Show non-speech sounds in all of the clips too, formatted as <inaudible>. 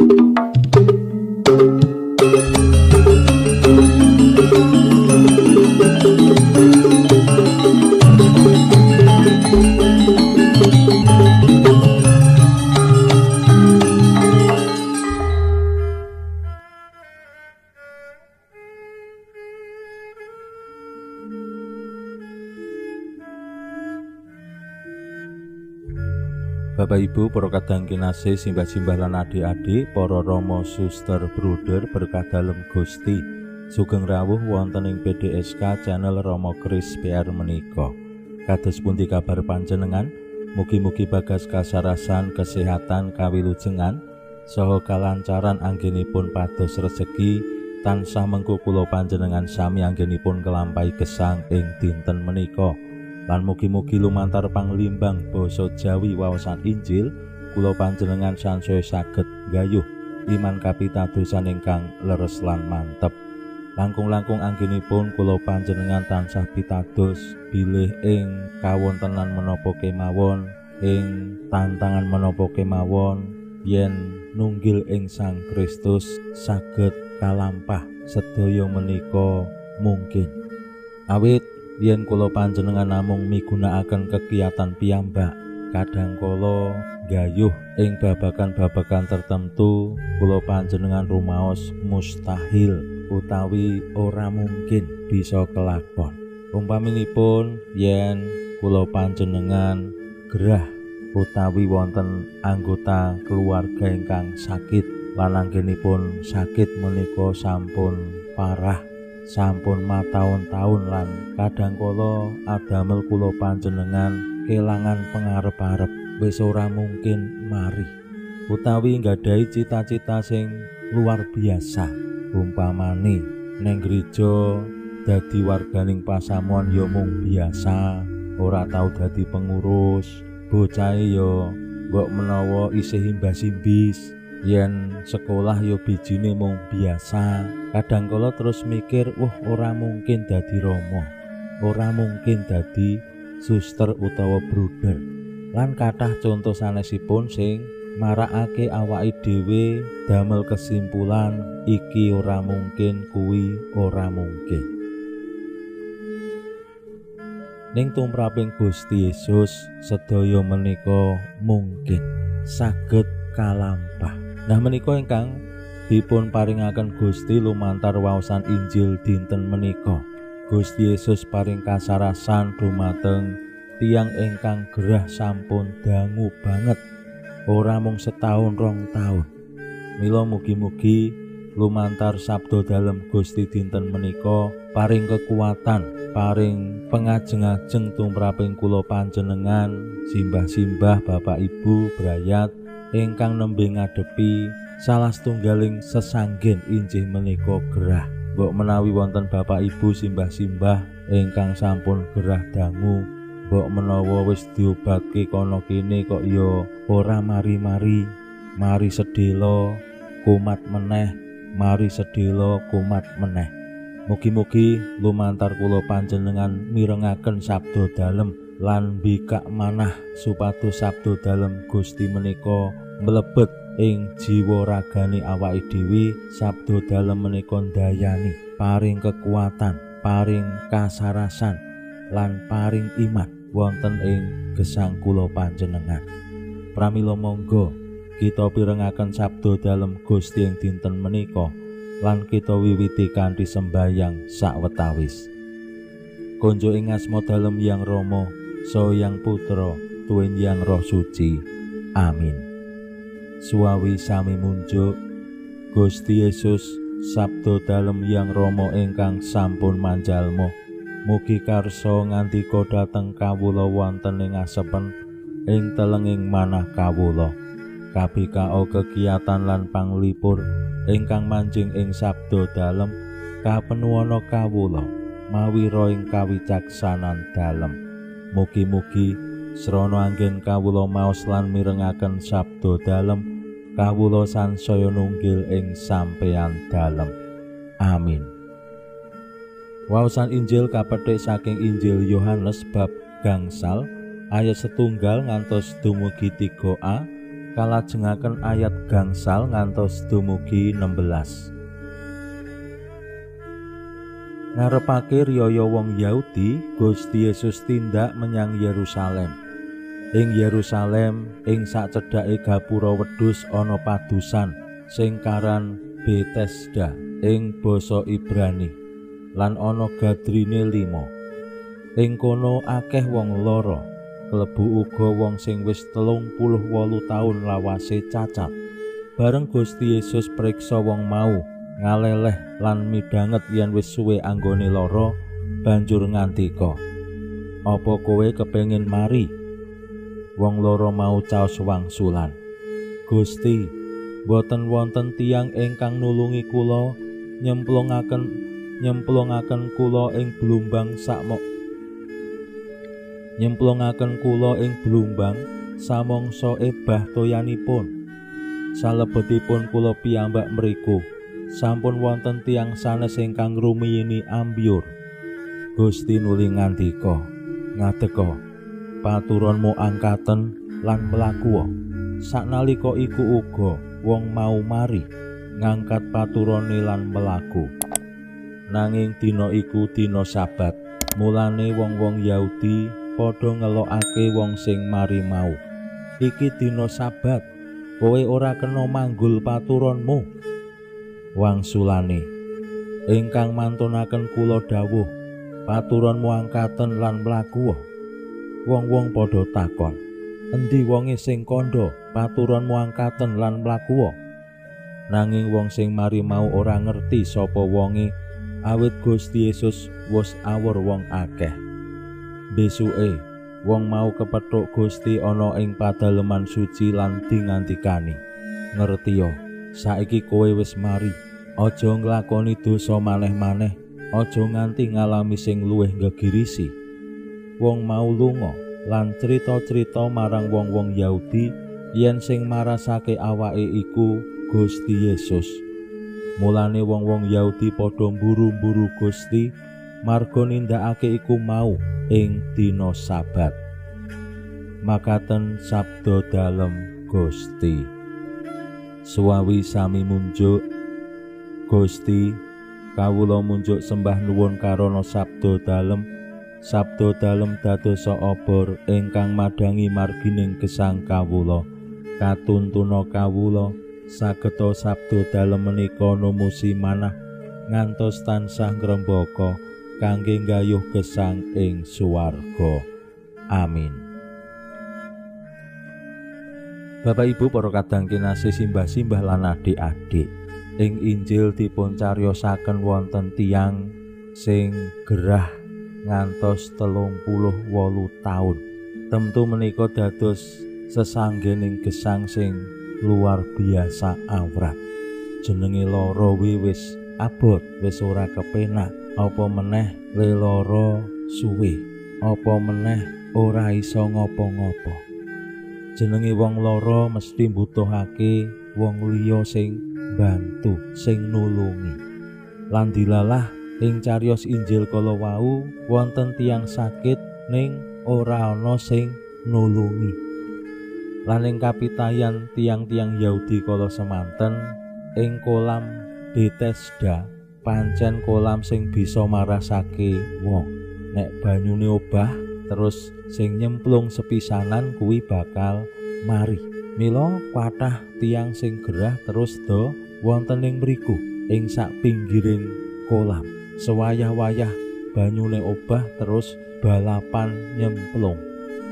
you <laughs> Bapak Ibu para kadang kinasih simbah-simbah lan adik-adik para rama suster bruder berkah dalem Gusti. Sugeng rawuh wonten ing PDSK channel Rama Kris PR menika. Kados pundi kabar panjenengan? Mugi-mugi bagas kasarasan kesehatan kawilujengan. Saha kalancaran anggenipun pados rezeki tansah mengku kula panjenengan sami anggenipun kelampahi gesang ing dinten menika lan mugi-mugi lumantar panglimbang basa Jawi wawasan Injil kula panjenengan sansaya saged gayuh iman kapitadosan ingkang leres lan mantep. Langkung-langkung anggenipun kula panjenengan tansah pitados bilih ing kawontenan menapa kemawon ing tantangan menapa kemawon yen nunggil ing Sang Kristus saged kalampah sedaya menika mungkin. Awit yen kula panjenengan namung migunakaken kegiatan piyambak kadang kala gayuh ing babakan-babakan tertentu kula panjenengan rumaos mustahil utawi ora mungkin bisa kelakon. Umpaminipun yen kula panjenengan gerah utawi wonten anggota keluarga ingkang sakit lan anggenipun sakit menika sampun parah sampun mataun-taun lan kadangkala adamel kula panjenengan kelangan pangarep-arep wis ora mungkin mari utawi nggadahi cita-cita sing luar biasa. Umpamane neng gereja dadi warganing pasamuan ya mung biasa ora tau dadi pengurus bocah ya mbok menawa isih imbas-imbis. Yen sekolah yo bijine mung biasa kadang kala terus mikir wah ora mungkin dadi romo ora mungkin dadi suster utawa bruder. Lan kathah contoh sanesipun sing marakake awake dhewe damel kesimpulan iki ora mungkin kuwi ora mungkin. Ning tumraping Gusti Yesus sedaya menika mungkin saged kalampah. Nah menika ingkang dipun paringaken Gusti lumantar waosan Injil dinten menika. Gusti Yesus paring kasarasan dumateng tiang ingkang gerah sampun dangu banget. Ora mung setahun rong tahun. Mila mugi-mugi lumantar sabdo dalam Gusti dinten menika paring kekuatan, paring pengajeng-ajeng tumraping kula panjenengan, simbah-simbah Bapak Ibu brayat ingkang nembe ngadepi salah setunggaling sesanggen injih menika gerah. Mbok menawi wonten Bapak Ibu simbah-simbah ingkang sampun gerah dangu, mbok menawa wis diobatke kono kene kok ya ora mari-mari, mari sedelo kumat meneh, mari sedelo kumat meneh. Mugi-mugi lumantar kula panjenengan mirengaken sabda dalem lan bikak manah supados sabda dalem Gusti menika mlebet ing jiwa ragane awake dhewe sabda dalem menika ndayani paring kekuatan paring kasarasan lan paring iman wonten ing gesang kula panjenengan. Pramila monggo kita pirengaken sabda dalem Gusti ing dinten menika lan kita wiwiti kanthi sembayang sawetawis konjo ing asma dalem yang Rama so yang putra tuwin yang roh suci. Amin suawi sami munjuk. Gusti Yesus sabdo dalem yang Romo ingkang sampun manjalmo mugi karso ngantiko dateng kawulo wonten ing asepen ing telenging manah kawulo kabikao kegiatan lan panglipur ingkang manjing ing sabdo dalem kapenuwono kawulo mawi roing kawicaksanan dalem. Mugi-mugi srana anggen kawulo maos lan mirengaken sabdo dalem kawula sansaya nunggil ing sampeyan dalem. Amin. Waosan Injil kapetik saking Injil Yohanes bab gangsal ayat setunggal ngantos dumugi 3a kalajengaken ayat gangsal ngantos dumugi 16 ngarepake riyaya wong Yahudi Gusti Yesus tindak menyang Yerusalem ing Yerusalem ing sacedhake gapura wedhus ana padusan sing karan Bethesda ing basa Ibrani lan ana gadrine limo ing kono akeh wong loro klebu uga wong sing wis telung puluh wolu taun lawase cacat. Bareng Gusti Yesus periksa wong mau ngaleleh lan midanget yen wis suwe anggone lara banjur ngandika apa kowe kepengin mari wong loro mau caos wangsulan. Gusti boten wonten tiang ingkang nulungi kula nyemplungaken nyemplungaken kula ing blumbang sakmok nyemplungaken kula ing blumbang samangsa ebah toyanipun. Salebetipun kula piyambak mriku. Sampun wonten tiang sanes ingkang rumiyini ambyur. Gusti nuli ngandika ngadeka paturonmu angkaten lan mlaku saknalika iku uga wong mau mari ngangkat paturone lan mlaku. Nanging dina iku dina sabat mulane wong-wong Yahudi padha ngelokake wong sing mari mau. Iki dina sabat kowe ora kena manggul paturonmu wangsulane ingkang mantunaken kula dawuh paturonmu angkaten lan mlaku wong-wong padha takon endi wonge sing kandha paturonmu angkaten lan mlaku nanging wong sing mari mau ora ngerti sapa wonge awit Gusti Yesus wis awur wong akeh. Besuke wong mau kepethuk Gusti ana ing padaleman suci lan dingandikani ngerti yo saiki kowe wis mari aja nglakoni dosa maneh-maneh aja nganti ngalami sing luwih gegirisi wong mau lunga lan crita-crita marang wong-wong Yahudi yen sing marasake awake iku Gusti Yesus. Mulane wong-wong Yahudi padha mburu-mburu Gusti marga nindakake iku mau ing dina sabat. Makaten sabda dalem Gusti. Suwawi sami munjuk. Gusti kawula munjuk sembah nuwun karana sabda dalem sabda dalem dadosa obor ingkang madangi margining gesang kawula katuntuna kawula sageta sabda dalem menika numusi manah ngantos tansah ngrembaka kangge gayuh gesang ing suwarga amin Bapak Ibu para kadang kinasih simbah-simbah lan adik-adik. Ing Injil dipun cariosaken wonten tiang sing gerah ngantos telung puluh wolu taun. Temtu menika dados sesanggening gesang sing luar biasa awrat. Jenenge loro wis abot wis ora kepenak apa meneh leloro suwe apa meneh ora iso ngopo-ngopo. jenenge wong lara mesti mbutuhake wong liya sing bantu sing nulungi lan dilalah ing cariyos Injil kala wau wonten tiang sakit ning ora ana sing nulungi. Lan ing kapitayan tiang-tiang Yahudi kala semanten ing kolam Bethesda pancen kolam sing bisa marasake wong. Nek banyune obah terus sing nyemplung sepisanan kuwi bakal mari. Mila kathah tiang sing gerah terus do wonten ing mriku ing sak pinggiring kolam sewayah-wayah banyune obah terus balapan nyemplung.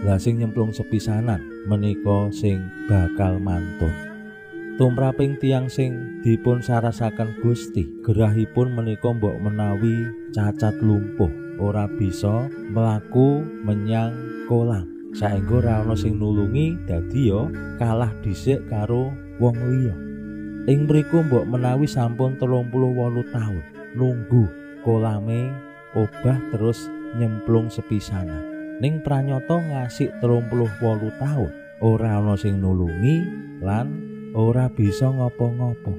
Lah sing nyemplung sepisanan menika sing bakal mantun. Tumraping tiang sing dipun sarasaken Gusti gerahipun menika mbok menawi cacat lumpuh. Ora bisa mlaku menyang kolam. Saengga ora ana sing nulungi dadi ya kalah dhisik karo wong liya. Ing mriku mbok menawi sampun 38 taun. Nunggu kolame obah terus nyemplung sepisanan. Ning pranyata ngasih 38 taun ora ana sing nulungi lan ora bisa ngopo-ngopo.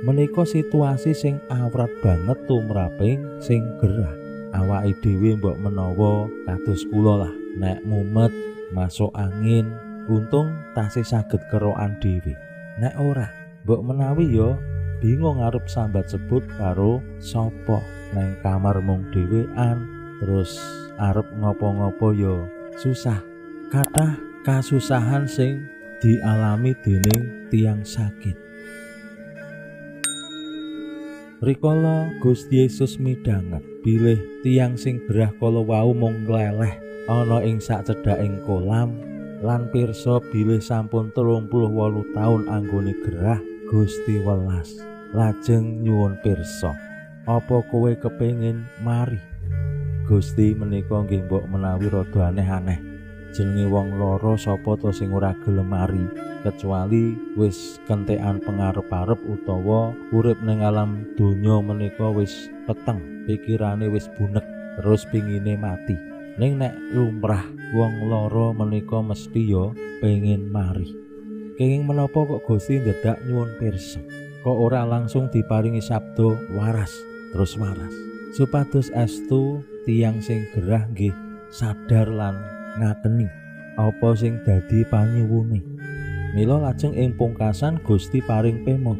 Menika situasi sing awrat banget tumraping sing gerah. Awake dhewe mbok menawa kados kula lah nek mumet masuk angin untung tasih saged kerokan dhewe. Nek ora mbok menawi yo bingung ngarep sambat sebut karo sapa? Neng kamar mung dhewean terus arep ngopo-ngopo yo susah. Kathah kasusahan sing dialami dening tiang sakit. Rikala Gusti Yesus midanget bilih tiang sing gerah kala wau mung ngleleh ana ing sak cedhaking kolam lan pirsa bilih sampun 38 taun anggone gerah Gusti welas. Lajeng nyuwun pirsa. Apa kowe kepengin? Mari. Gusti menika nggih mbok menawi rada aneh-aneh. Jenenge wong loro sapa to sing ora gelem mari? Kecuali wis kentekan pengarep-arep utawa urip ning alam donya menika wis peteng pikirane wis bunek terus pingine mati. Ning nek lumrah wong loro menika mesti yo pengen mari kenging menapa kok Gusti ndedak nyuwun pirsa? Kok ora langsung diparingi sabdo waras terus waras? Supados estu tiang sing gerah nggih sadar lan ngakeni apa sing dadi panyuwune? Mila lajeng ing pungkasan Gusti paring pemut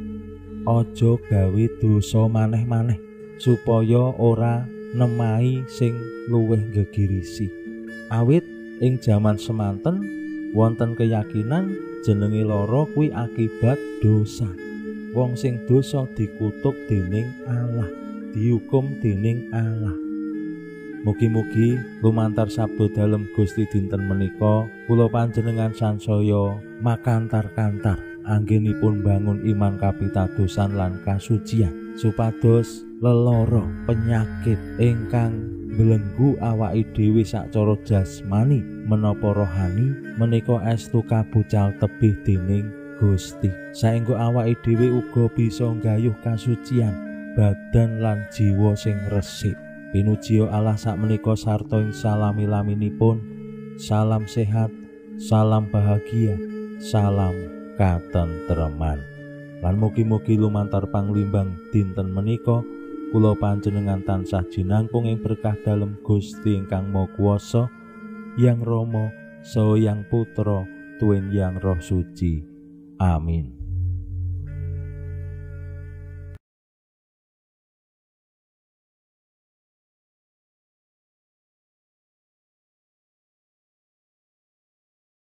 aja gawe dosa maneh-maneh supaya ora nemai sing luwih gegirisi awit ing jaman semanten wonten keyakinan jenenge loro kuwi akibat dosa. Wong sing dosa dikutuk dening Allah dihukum dening Allah. Mugi-mugi lumantar sabdo dalem Gusti dinten menika kula panjenengan sansaya makantar-kantar anggenipun bangun iman kapitadosan lan kasucian supados leloro penyakit ingkang belenggu awake dhewe sacara jasmani menapa rohani menika estu kabucal tebih dening Gusti saengga awake dhewe uga bisa nggayuh kasucian badan lan jiwa sing resik Pinujiyo Allah sak menika sarta ing salami-laminipun. Salam sehat, salam bahagia, salam katentreman. Lan mugi-mugi lumantar panglimbang dinten menika kula panjenengan tansah jinangkung ing berkah dalem Gusti ingkang Maha Yang Rama, so yang Putra, tuwin yang Roh Suci. Amin.